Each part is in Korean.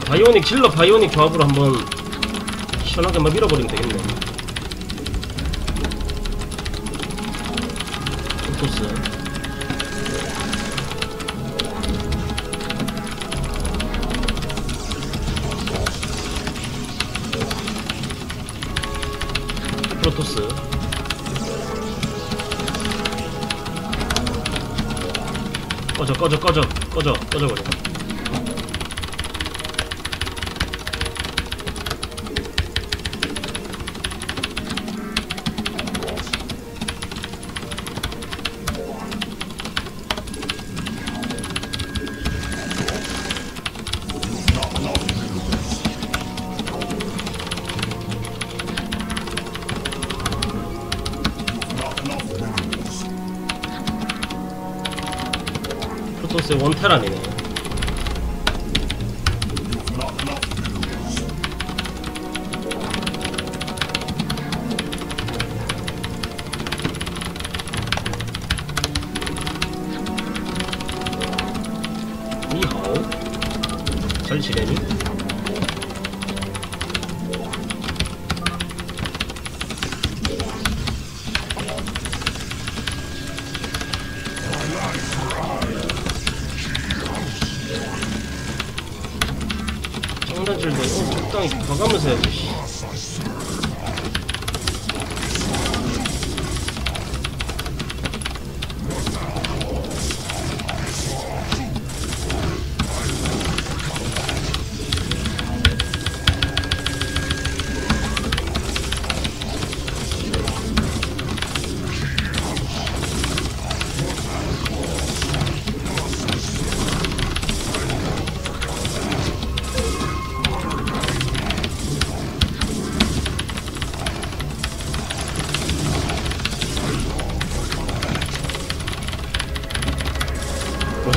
나 바이오닉 질러 바이오닉 조합으로 한번 시원하게 막 밀어버리면 되겠네. 토스 프로토스. 꺼져 꺼져 꺼져 꺼져 꺼져버려 프로토스의 원테란이네 니하오 잘 지내니? 봐가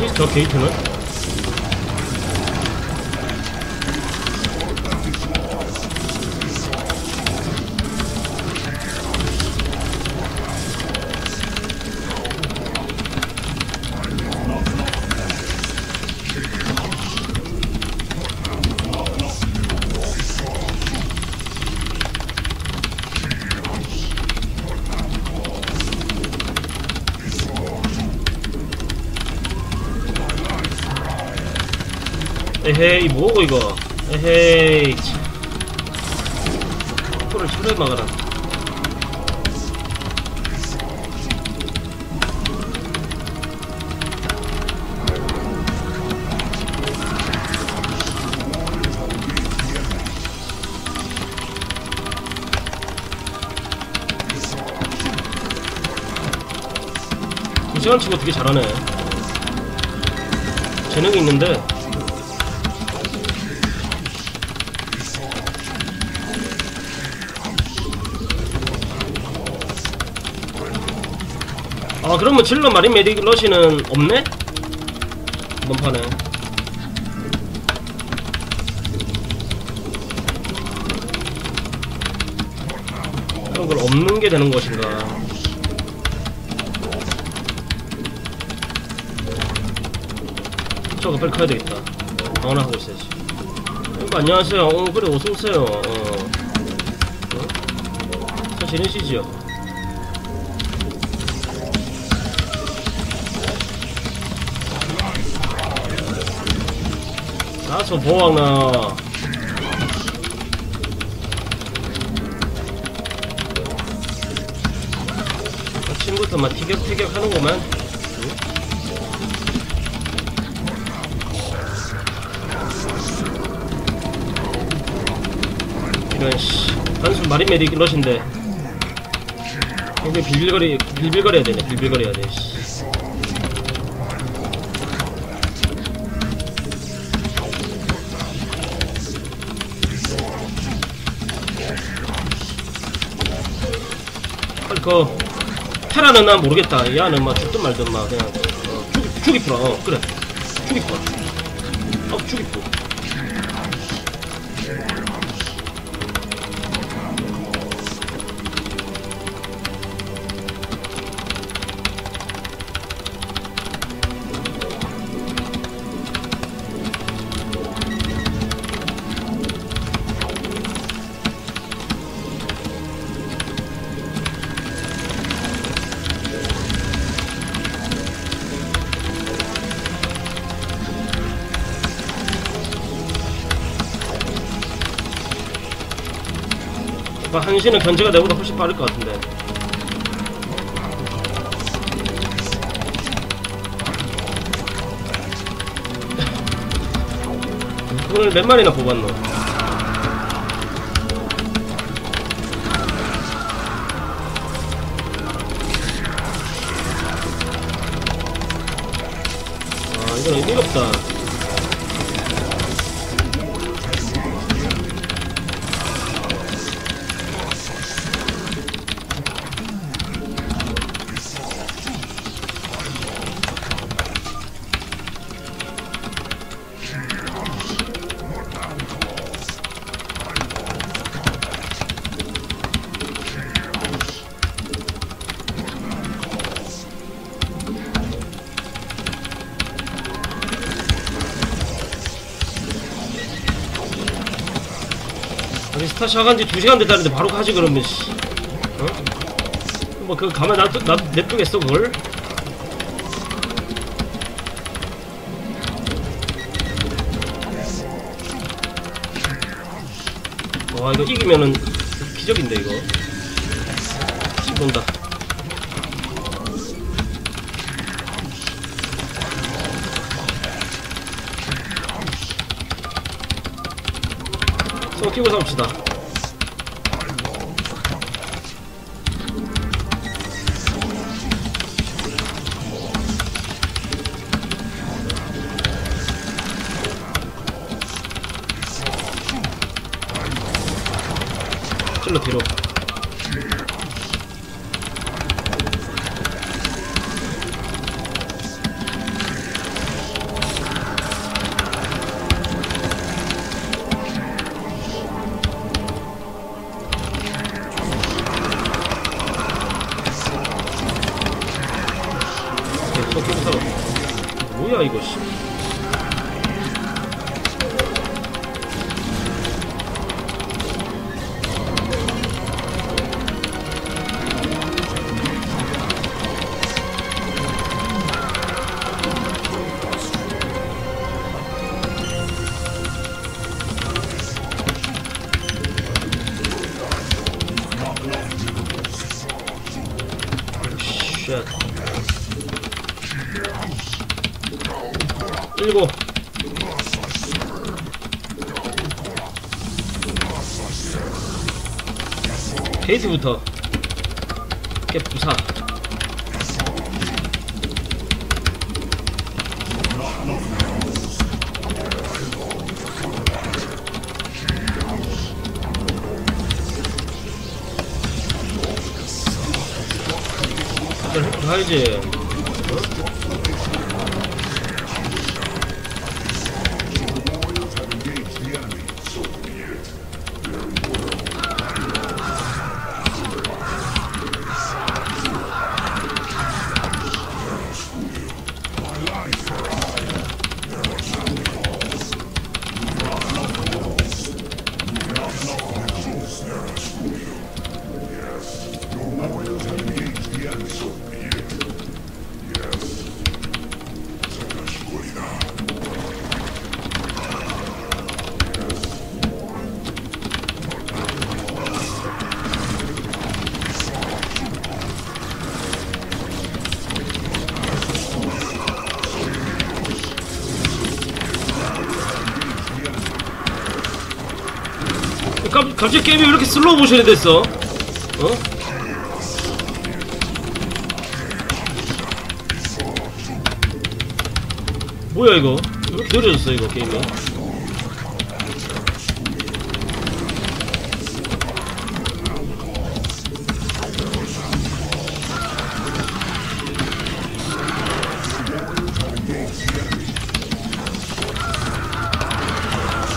뭐지 저게 에헤이 뭐고 이거? 에헤이 참. 코를 철에 막아라. 시간 치고 되게 잘하네. 재능이 있는데 아 그러면 질러 마린 메딕 러시는 없네? 이번 판에 그럼 그걸 없는 게 되는 것인가 저거 빨리 가야 되겠다 방어나 하고 있어야지 여러분 안녕하세요 어 그래 어서오세요 어. 어? 잘 지내시지요? 나저 보왕나. 아침부터 막 티격태격 하는구만. 이런 씨. 단순 마린 메딕 러신데. 여기 빌빌거리 빌빌거려야 되네 빌빌거려야 돼 씨. 그 테라는 난 모르겠다. 야는 막 죽든 말든 막 그냥 어, 죽이 죽이 풀어. 어, 그래. 죽이 풀어. 어 죽이 풀어. 뭐 한시는 견제가 내보다 훨씬 빠를 것 같은데 오늘 몇 마리나 뽑았노? 아 이건 의미가 없다 스타 시작한 지 2시간 됐다는데 바로 가지 그러면 씨 어? 뭐 그거 가만 놔두, 놔, 냅두겠어 그걸? 와 이거 이기면은 기적인데 이거 씹는다 서로 끼고 싸웁시다 찔러 뒤로. 싸워 뭐야 이거 씨 일곱. 게이트부터. 깨 부사. 가야지. 갑, 갑자기 게임이 왜 이렇게 슬로우 모션이 됐어? 어? 뭐야 이거? 왜 이렇게 느려졌어 이거 게임이?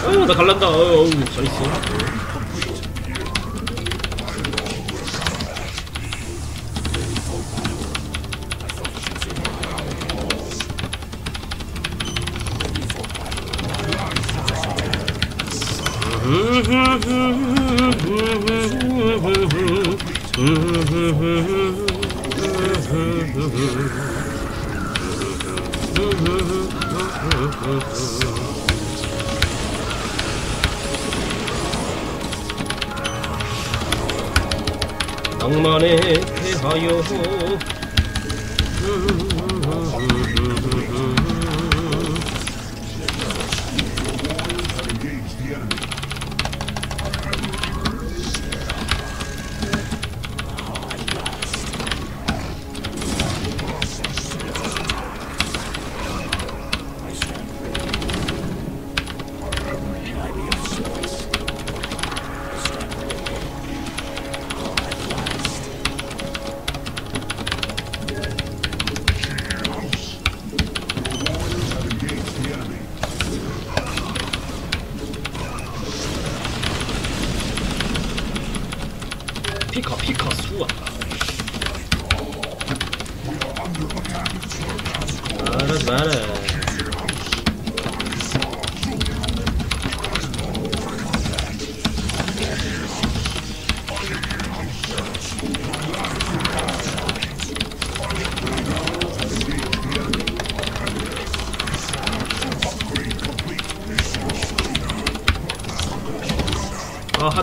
어휴 나 갈란다 어휴 잘있어 낭만에 대하여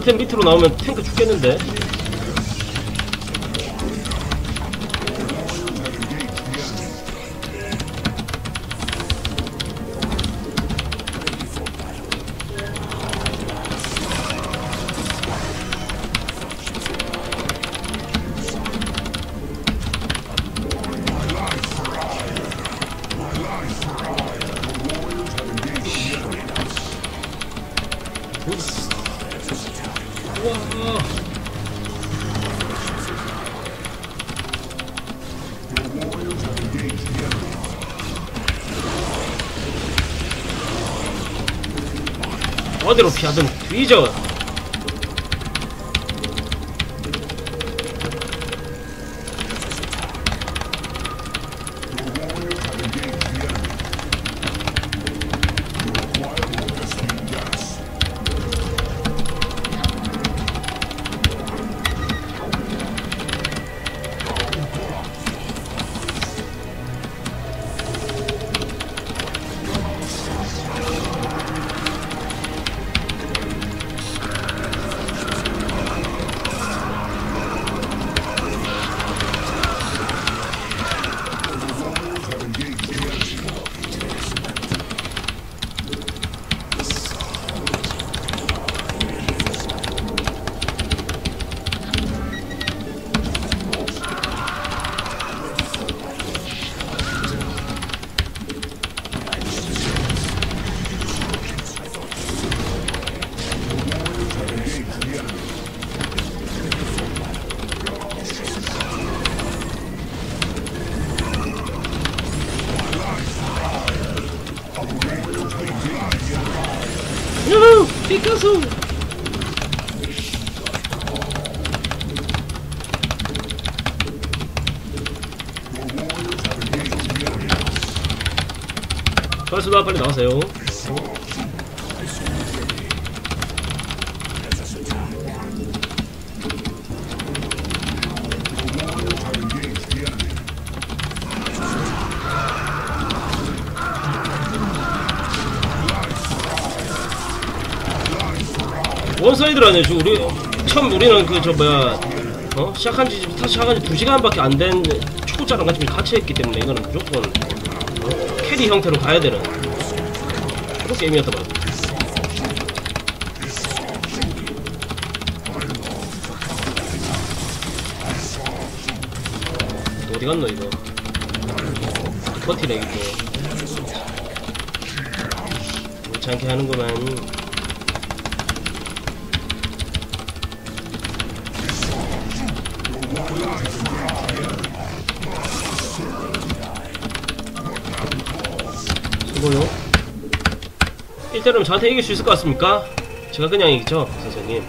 템 밑으로 나오면 탱크 죽겠는데 어디로 피하든 뒤져 벌써다 빨리 나가세요. 원사이드라네. 지금 우리 처음 우리는 그 저 뭐야 어? 시작한 지타 시작한 지 2시간밖에 안 된 초보자랑 같이 같이 했기 때문에 이거는 무조건. 어, carry 형태로 가야 되는 그런 또 어디 갔노 이거? 버티네 이거. 못지 않게 하는구만 수고요. 1대로면 저한테 이길 수 있을 것 같습니까? 제가 그냥 이기죠, 선생님.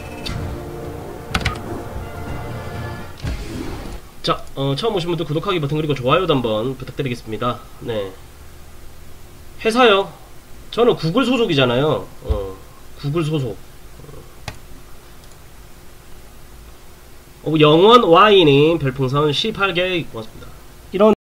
자, 어, 처음 오신 분들 구독하기 버튼 그리고 좋아요도 한번 부탁드리겠습니다. 네. 회사요. 저는 구글 소속이잖아요. 어, 구글 소속. 어, 영원 Y님 별풍선 18개 고맙습니다.